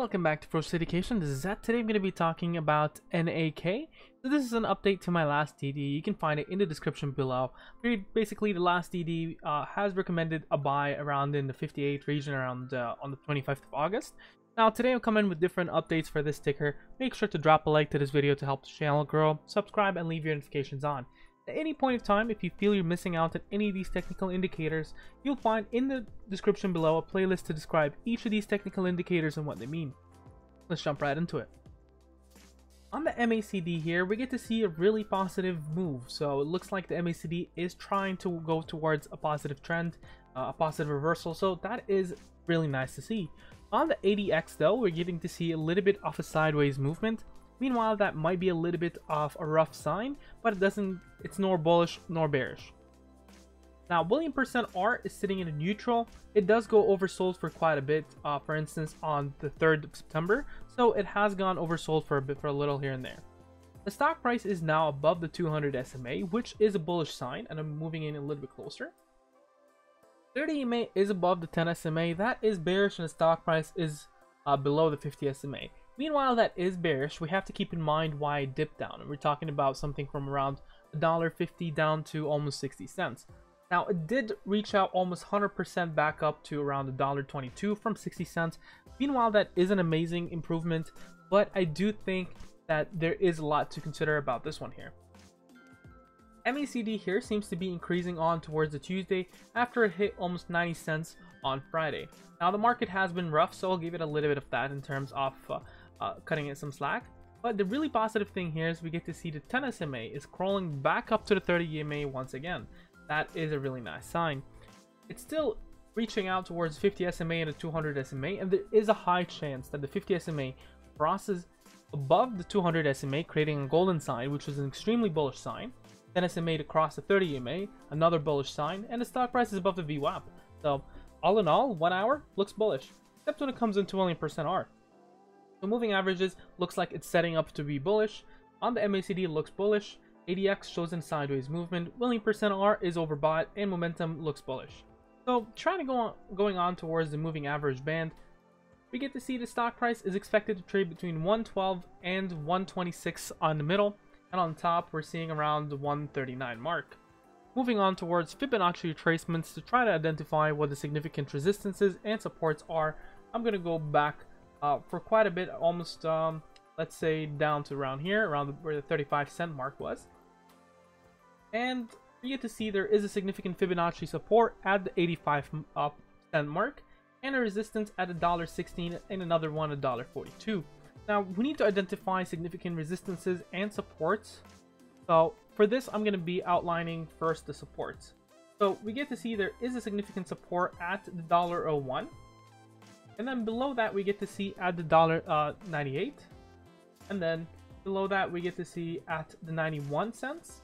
Welcome back to Education. This is Zed. Today I'm going to be talking about NAK. So this is an update to my last DD. You can find it in the description below. Basically, the last DD uh, has recommended a buy around in the 58 region around uh, on the 25th of August. Now today I'm coming with different updates for this ticker. Make sure to drop a like to this video to help the channel grow. Subscribe and leave your notifications on. At any point of time, if you feel you're missing out on any of these technical indicators, you'll find in the description below a playlist to describe each of these technical indicators and what they mean. Let's jump right into it. On the MACD here, we get to see a really positive move. So it looks like the MACD is trying to go towards a positive trend, uh, a positive reversal. So that is really nice to see. On the ADX though, we're getting to see a little bit of a sideways movement. Meanwhile, that might be a little bit of a rough sign, but it doesn't, it's nor bullish nor bearish. Now, William percent R is sitting in a neutral. It does go oversold for quite a bit, uh, for instance, on the 3rd of September. So it has gone oversold for a bit, for a little here and there. The stock price is now above the 200 SMA, which is a bullish sign, and I'm moving in a little bit closer. 30 EMA is above the 10 SMA. That is bearish, and the stock price is uh, below the 50 SMA. Meanwhile, that is bearish. We have to keep in mind why it dipped down. We're talking about something from around $1.50 down to almost 60 cents. Now, it did reach out almost 100% back up to around $1.22 from 60 cents. Meanwhile, that is an amazing improvement, but I do think that there is a lot to consider about this one here. MACD here seems to be increasing on towards the Tuesday after it hit almost 90 cents on Friday. Now, the market has been rough, so I'll give it a little bit of that in terms of uh, uh, cutting it some slack. But the really positive thing here is we get to see the 10 SMA is crawling back up to the 30 EMA once again. That is a really nice sign. It's still reaching out towards 50 SMA and the 200 SMA, and there is a high chance that the 50 SMA crosses above the 200 SMA, creating a golden sign, which is an extremely bullish sign. 10 SMA to cross the 30 EMA, another bullish sign, and the stock price is above the VWAP. So, all in all, one hour looks bullish, except when it comes into only percent R. The moving averages looks like it's setting up to be bullish. On the MACD, looks bullish. ADX shows in sideways movement. Williams percent R is overbought, and momentum looks bullish. So, trying to go on, going on towards the moving average band, we get to see the stock price is expected to trade between 112 and 126 on the middle, and on top, we're seeing around the 139 mark. Moving on towards Fibonacci retracements to try to identify what the significant resistances and supports are, I'm going to go back uh, for quite a bit, almost, um, let's say, down to around here, around the, where the 35 cent mark was. And you get to see there is a significant Fibonacci support at the 85 uh, cent mark, and a resistance at $1.16 and another one at $1.42. Now, we need to identify significant resistances and supports. So, for this, I'm going to be outlining first the supports. So, we get to see there is a significant support at the $1.01 and then below that, we get to see at the dollar uh, 98. And then below that, we get to see at the 91 cents.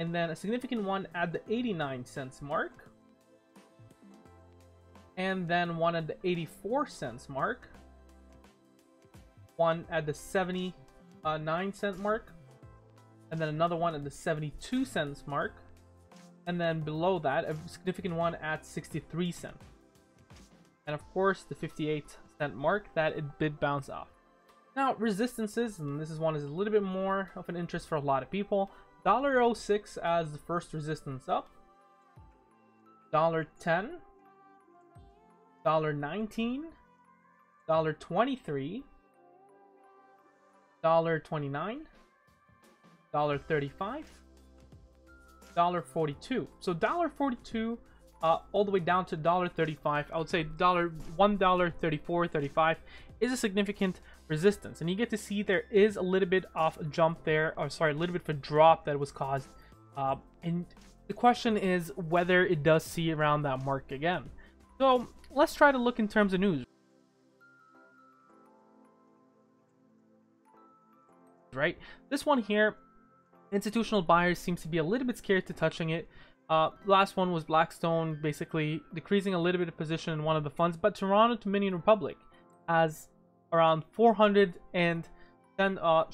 And then a significant one at the 89 cents mark. And then one at the 84 cents mark. One at the 79 cent mark. And then another one at the 72 cents mark. And then below that, a significant one at 63 cents and of course the 58 cent mark that it did bounce off. Now resistances, and this is one is a little bit more of an interest for a lot of people. $1.06 as the first resistance up. $1.10. $1.19. $1.23. $1.29. $1.35. $1.42. So $1.42 uh, all the way down to $1.35, I would say dollar $1.34, 35 is a significant resistance. And you get to see there is a little bit of a jump there, or sorry, a little bit of a drop that was caused. Uh, and the question is whether it does see around that mark again. So let's try to look in terms of news. Right, this one here, institutional buyers seems to be a little bit scared to touching it. Uh, last one was Blackstone, basically decreasing a little bit of position in one of the funds, but Toronto Dominion Republic has around 410,000, uh,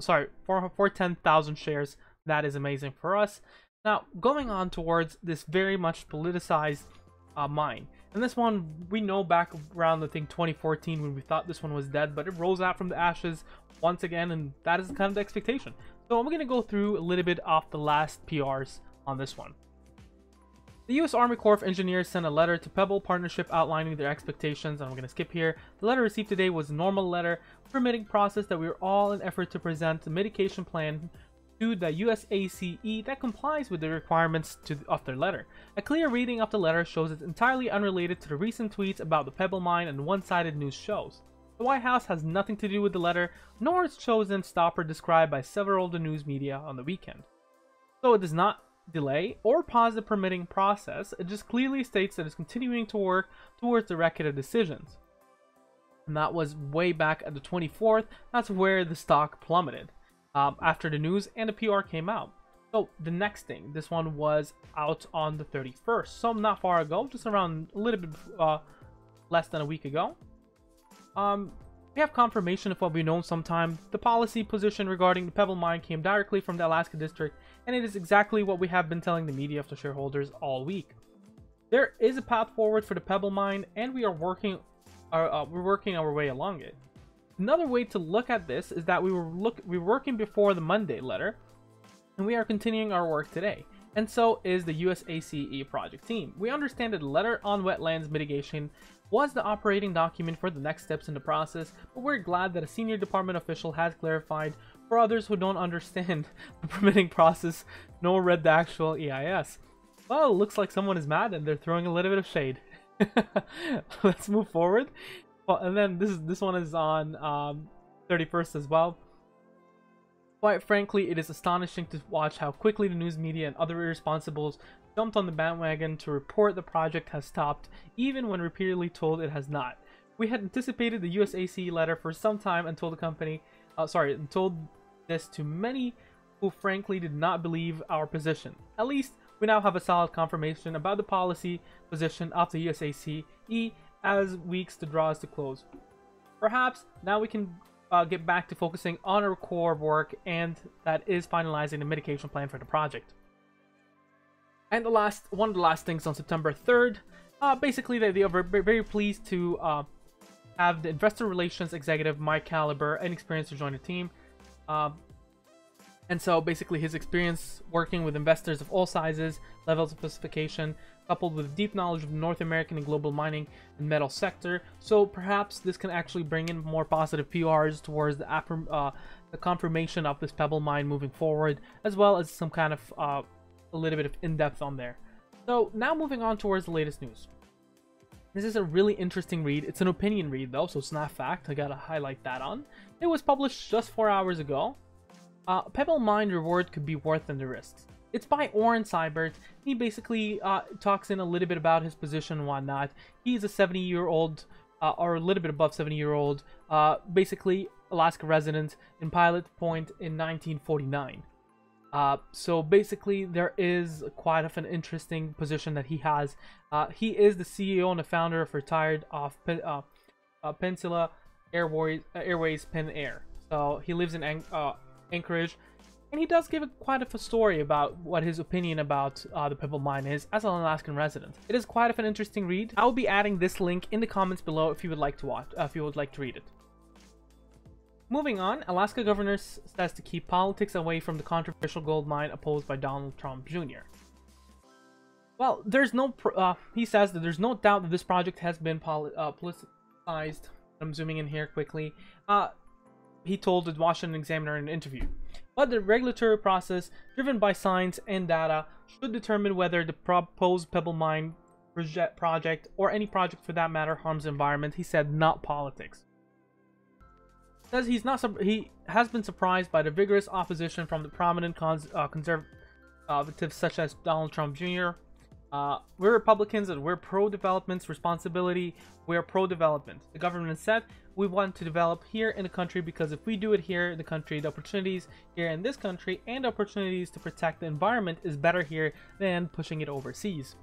sorry, 410,000 shares. That is amazing for us. Now, going on towards this very much politicized uh, mine. And this one, we know back around, I think, 2014 when we thought this one was dead, but it rolls out from the ashes once again, and that is kind of the expectation. So I'm going to go through a little bit off the last PRs on this one. The U.S. Army Corps of Engineers sent a letter to Pebble Partnership outlining their expectations. And I'm going to skip here. The letter received today was a normal letter permitting process that we are all in effort to present a mitigation plan to the USACE that complies with the requirements to, of their letter. A clear reading of the letter shows it's entirely unrelated to the recent tweets about the Pebble Mine and one-sided news shows. The White House has nothing to do with the letter, nor its chosen stopper described by several of the news media on the weekend. So it does not delay or pause the permitting process, it just clearly states that it's continuing to work towards the record of decisions. And that was way back at the 24th, that's where the stock plummeted um, after the news and the PR came out. So the next thing, this one was out on the 31st, so not far ago, just around a little bit uh, less than a week ago. Um, we have confirmation of what we know sometime. The policy position regarding the Pebble Mine came directly from the Alaska District, and it is exactly what we have been telling the media of the shareholders all week. There is a path forward for the Pebble Mine, and we are working, uh, uh, we're working our way along it. Another way to look at this is that we were look we were working before the Monday letter, and we are continuing our work today. And so is the USACE project team. We understand that the letter on wetlands mitigation was the operating document for the next steps in the process, but we're glad that a senior department official has clarified for others who don't understand the permitting process nor read the actual EIS. Well, looks like someone is mad and they're throwing a little bit of shade. Let's move forward. Well, and then this is this one is on um, 31st as well. Quite frankly, it is astonishing to watch how quickly the news media and other irresponsibles jumped on the bandwagon to report the project has stopped, even when repeatedly told it has not. We had anticipated the USAC letter for some time and told the company, uh, sorry, told this to many who frankly did not believe our position. At least, we now have a solid confirmation about the policy position of the USACE as weeks to draw us to close. Perhaps now we can uh, get back to focusing on our core work, and that is finalizing the mitigation plan for the project. And the last, one of the last things on September 3rd, uh, basically they, they very, very pleased to uh, have the investor relations executive Mike Caliber and experience to join the team. Uh, and so basically his experience working with investors of all sizes, levels of sophistication, coupled with deep knowledge of North American and global mining and metal sector. So perhaps this can actually bring in more positive PRs towards the, uh, the confirmation of this pebble mine moving forward, as well as some kind of uh, a little bit of in-depth on there. So now moving on towards the latest news. This is a really interesting read. It's an opinion read though, so it's not fact. I gotta highlight that on. It was published just four hours ago. Uh, Pebble Mine reward could be worth than the risks. It's by Orin Seybert. He basically uh, talks in a little bit about his position and whatnot. He's a 70 year old, uh, or a little bit above 70 year old, uh, basically Alaska resident in Pilot Point in 1949. Uh, so basically, there is quite of an interesting position that he has. Uh, he is the CEO and the founder of retired off uh, uh, Peninsula Airways, uh, Airways PenAir. So he lives in An uh, Anchorage, and he does give a, quite of a story about what his opinion about uh, the Pebble Mine is as an Alaskan resident. It is quite of an interesting read. I will be adding this link in the comments below if you would like to watch, uh, if you would like to read it. Moving on, Alaska governor says to keep politics away from the controversial gold mine opposed by Donald Trump Jr. Well, there's no, uh, he says that there's no doubt that this project has been poli uh, politicized. I'm zooming in here quickly. Uh, he told the Washington Examiner in an interview. But the regulatory process, driven by science and data, should determine whether the proposed Pebble Mine project, or any project for that matter, harms the environment. He said, not politics says he's not he has been surprised by the vigorous opposition from the prominent cons uh, conservatives such as Donald Trump Jr. Uh, we're Republicans and we're pro-development's responsibility. We're pro-development. The government said we want to develop here in the country because if we do it here in the country, the opportunities here in this country and opportunities to protect the environment is better here than pushing it overseas.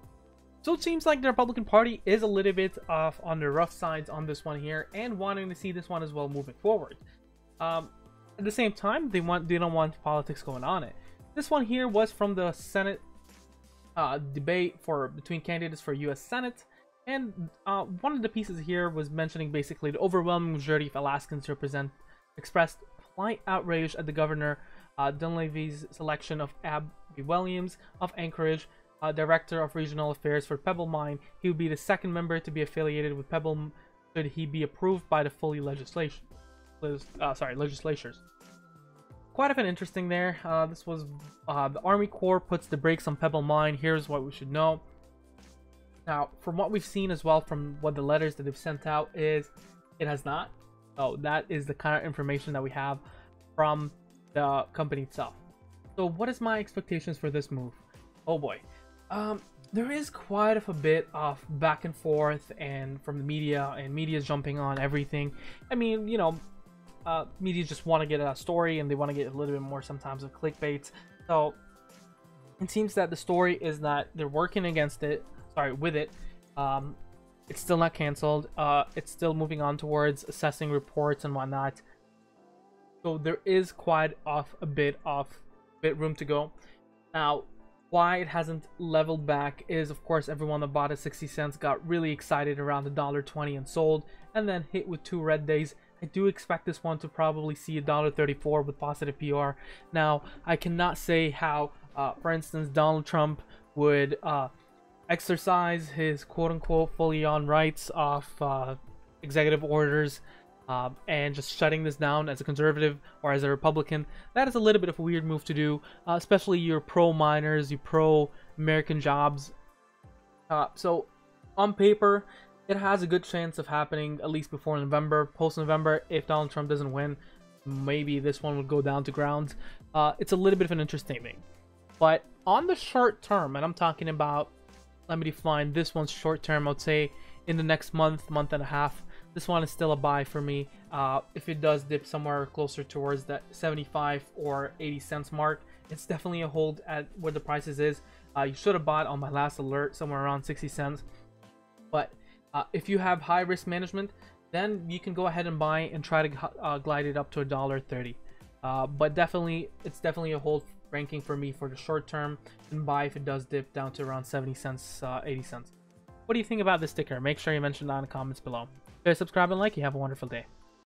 So it seems like the Republican Party is a little bit off on the rough sides on this one here and wanting to see this one as well moving forward. Um, at the same time, they want they don't want politics going on it. This one here was from the Senate uh, debate for between candidates for U.S. Senate. And uh, one of the pieces here was mentioning basically the overwhelming majority of Alaskans represent expressed polite outrage at the governor uh, Dunleavy's selection of Abe Williams of Anchorage, uh, director of regional affairs for Pebble Mine. He would be the second member to be affiliated with Pebble should he be approved by the fully legislation. Uh, sorry, legislatures. Quite of an interesting there. Uh, this was uh, the Army Corps puts the brakes on Pebble Mine. Here's what we should know. Now, from what we've seen as well, from what the letters that they've sent out is, it has not. So that is the kind of information that we have from the company itself. So what is my expectations for this move? Oh boy. Um, there is quite a bit of back and forth and from the media and media jumping on everything. I mean, you know, uh, media just want to get a story and they want to get a little bit more sometimes of clickbait. So it seems that the story is that they're working against it, sorry, with it. Um, it's still not canceled. Uh, it's still moving on towards assessing reports and whatnot. So there is quite off a bit of bit room to go. Now, why it hasn't leveled back is of course everyone that bought at 60 cents got really excited around the dollar 20 and sold and then hit with two red days I do expect this one to probably see a dollar 34 with positive PR. Now, I cannot say how, uh, for instance, Donald Trump would uh, exercise his quote-unquote fully on rights of uh, executive orders um, and just shutting this down as a conservative or as a Republican, that is a little bit of a weird move to do, uh, especially you're pro miners, you pro American jobs. Uh, so, on paper, it has a good chance of happening at least before November. Post November, if Donald Trump doesn't win, maybe this one would go down to ground. Uh, it's a little bit of an interesting thing. But on the short term, and I'm talking about, let me define this one's short term, I'd say in the next month, month and a half this one is still a buy for me. Uh, if it does dip somewhere closer towards that 75 or 80 cents mark, it's definitely a hold at where the prices is. Uh, you should have bought on my last alert somewhere around 60 cents. But uh, if you have high risk management, then you can go ahead and buy and try to uh, glide it up to a dollar thirty. Uh, but definitely, it's definitely a hold ranking for me for the short term and buy if it does dip down to around 70 cents, uh, 80 cents. What do you think about this sticker? Make sure you mention that in the comments below. Subscribe and like. You have a wonderful day.